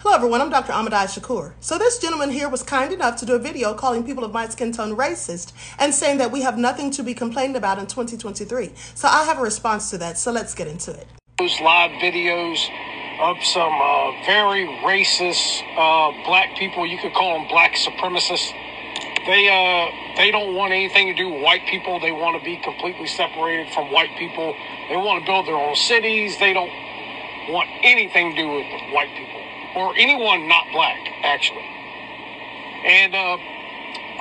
Hello everyone, I'm Dr. Ahmadiyyah Shakur. So this gentleman here was kind enough to do a video calling people of my skin tone racist and saying that we have nothing to be complained about in 2023. So I have a response to that, so let's get into it. Those live videos of some uh, very racist uh, black people, you could call them black supremacists. They uh, they don't want anything to do with white people. They want to be completely separated from white people. They want to build their own cities. They don't want anything to do with white people or anyone not black, actually. And uh,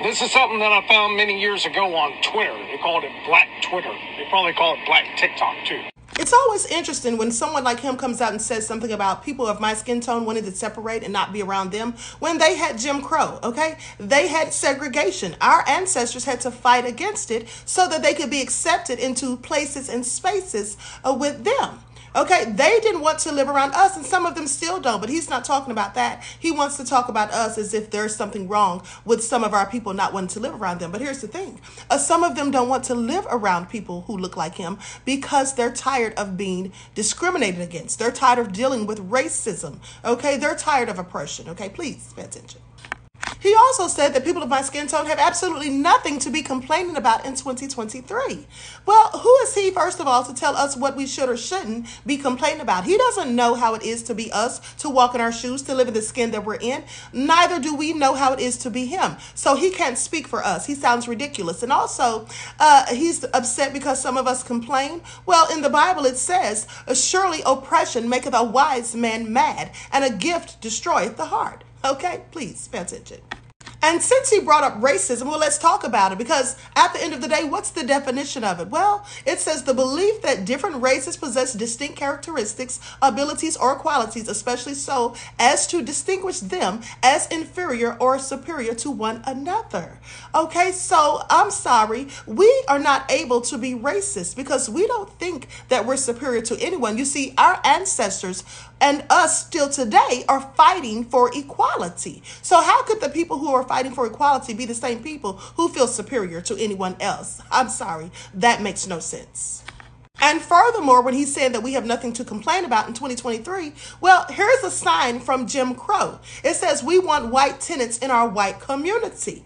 this is something that I found many years ago on Twitter. They called it Black Twitter. They probably call it Black TikTok too. It's always interesting when someone like him comes out and says something about people of my skin tone wanting to separate and not be around them when they had Jim Crow, okay? They had segregation. Our ancestors had to fight against it so that they could be accepted into places and spaces uh, with them. Okay, they didn't want to live around us, and some of them still don't, but he's not talking about that. He wants to talk about us as if there's something wrong with some of our people not wanting to live around them. But here's the thing uh, some of them don't want to live around people who look like him because they're tired of being discriminated against. They're tired of dealing with racism. Okay, they're tired of oppression. Okay, please pay attention. He also said that people of my skin tone have absolutely nothing to be complaining about in 2023. Well, who is he, first of all, to tell us what we should or shouldn't be complaining about? He doesn't know how it is to be us, to walk in our shoes, to live in the skin that we're in. Neither do we know how it is to be him. So he can't speak for us. He sounds ridiculous. And also, uh, he's upset because some of us complain. Well, in the Bible it says, Surely oppression maketh a wise man mad, and a gift destroyeth the heart. Okay, please pay attention. And since he brought up racism, well, let's talk about it because at the end of the day, what's the definition of it? Well, it says the belief that different races possess distinct characteristics, abilities, or qualities, especially so as to distinguish them as inferior or superior to one another. Okay, so I'm sorry, we are not able to be racist because we don't think that we're superior to anyone. You see, our ancestors and us still today are fighting for equality. So, how could the people who are fighting for equality be the same people who feel superior to anyone else? I'm sorry, that makes no sense. And furthermore, when he's saying that we have nothing to complain about in 2023, well, here's a sign from Jim Crow. It says, We want white tenants in our white community.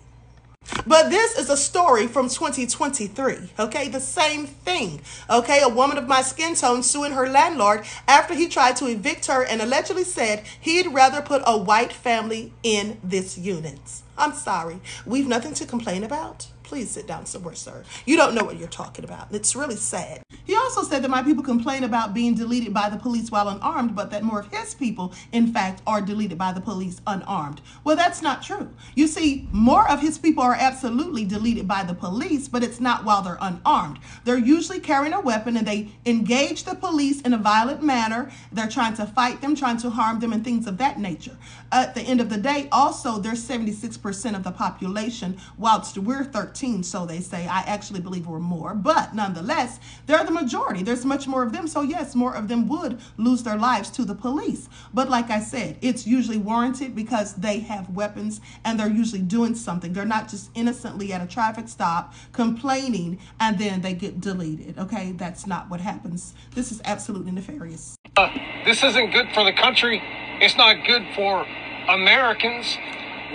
But this is a story from 2023, okay? The same thing, okay? A woman of my skin tone suing her landlord after he tried to evict her and allegedly said he'd rather put a white family in this unit. I'm sorry. We've nothing to complain about. Please sit down somewhere, sir. You don't know what you're talking about. It's really sad. Also said that my people complain about being deleted by the police while unarmed, but that more of his people, in fact, are deleted by the police unarmed. Well, that's not true. You see, more of his people are absolutely deleted by the police, but it's not while they're unarmed. They're usually carrying a weapon and they engage the police in a violent manner. They're trying to fight them, trying to harm them, and things of that nature. At the end of the day, also, there's 76% of the population, whilst we're 13 13, so they say. I actually believe we're more, but nonetheless, they're the majority. There's much more of them. So, yes, more of them would lose their lives to the police. But like I said, it's usually warranted because they have weapons and they're usually doing something. They're not just innocently at a traffic stop complaining and then they get deleted. Okay, that's not what happens. This is absolutely nefarious. Uh, this isn't good for the country. It's not good for Americans.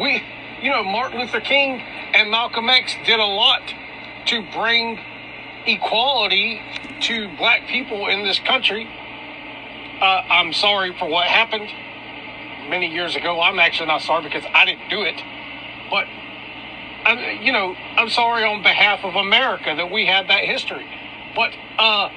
We, you know, Martin Luther King and Malcolm X did a lot to bring equality to black people in this country. Uh, I'm sorry for what happened many years ago. I'm actually not sorry because I didn't do it. But, I'm, you know, I'm sorry on behalf of America that we had that history. But uh,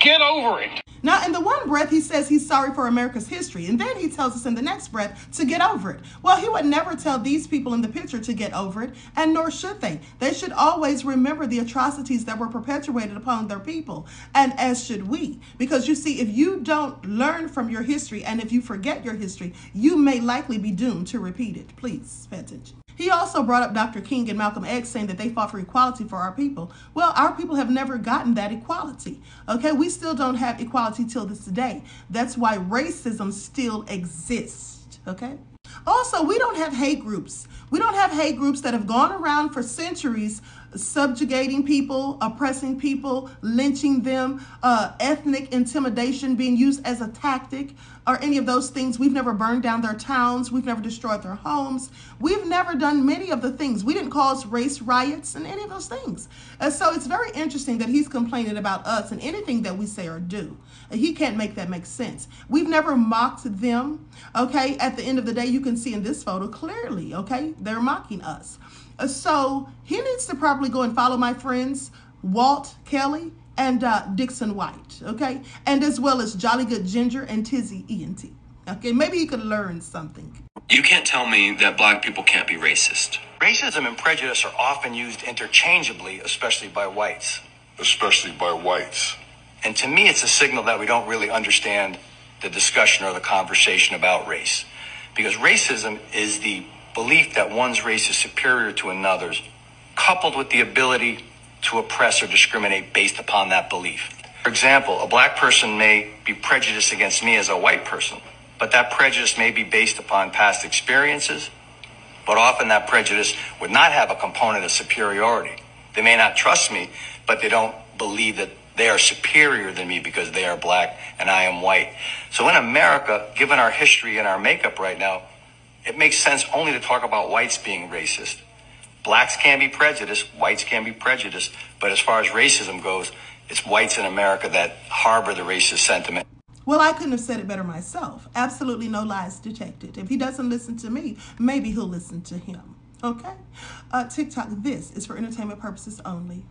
get over it. Now, in the one breath, he says he's sorry for America's history, and then he tells us in the next breath to get over it. Well, he would never tell these people in the picture to get over it, and nor should they. They should always remember the atrocities that were perpetuated upon their people, and as should we. Because you see, if you don't learn from your history and if you forget your history, you may likely be doomed to repeat it. Please pay attention. He also brought up Dr. King and Malcolm X saying that they fought for equality for our people. Well, our people have never gotten that equality. Okay, we still don't have equality till this day. That's why racism still exists. Okay. Also, we don't have hate groups. We don't have hate groups that have gone around for centuries subjugating people, oppressing people, lynching them, uh, ethnic intimidation being used as a tactic, or any of those things. We've never burned down their towns. We've never destroyed their homes. We've never done many of the things. We didn't cause race riots and any of those things. And so it's very interesting that he's complaining about us and anything that we say or do. He can't make that make sense. We've never mocked them. Okay. At the end of the day, you can see in this photo clearly, okay, they're mocking us. Uh, so he needs to probably go and follow my friends, Walt Kelly and uh, Dixon White, okay? And as well as Jolly Good Ginger and Tizzy ENT. Okay, maybe he could learn something. You can't tell me that black people can't be racist. Racism and prejudice are often used interchangeably, especially by whites. Especially by whites. And to me, it's a signal that we don't really understand the discussion or the conversation about race. Because racism is the belief that one's race is superior to another's, coupled with the ability to oppress or discriminate based upon that belief. For example, a black person may be prejudiced against me as a white person, but that prejudice may be based upon past experiences, but often that prejudice would not have a component of superiority. They may not trust me, but they don't believe that they are superior than me because they are black and I am white. So in America, given our history and our makeup right now, it makes sense only to talk about whites being racist. Blacks can be prejudiced, whites can be prejudiced, but as far as racism goes, it's whites in America that harbor the racist sentiment. Well, I couldn't have said it better myself. Absolutely no lies detected. If he doesn't listen to me, maybe he'll listen to him. Okay? Uh, TikTok, this is for entertainment purposes only.